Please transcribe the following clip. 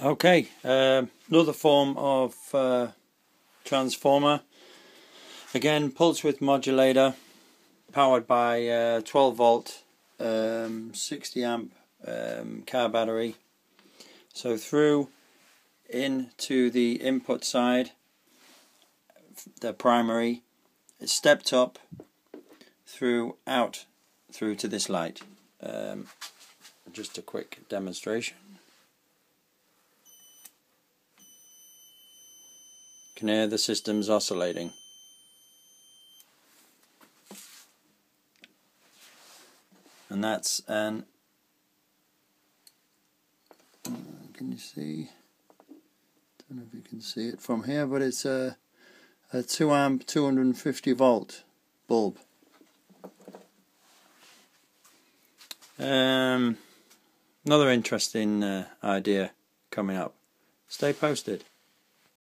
Okay, uh, another form of uh, transformer. Again, pulse width modulator, powered by uh, 12 volt, um, 60 amp um, car battery. So through into the input side, the primary, it's stepped up through out through to this light. Um, just a quick demonstration. Can hear the systems oscillating. And that's an uh, can you see? Don't know if you can see it from here, but it's a a 2 amp 250 volt bulb. Um, another interesting uh, idea coming up. Stay posted.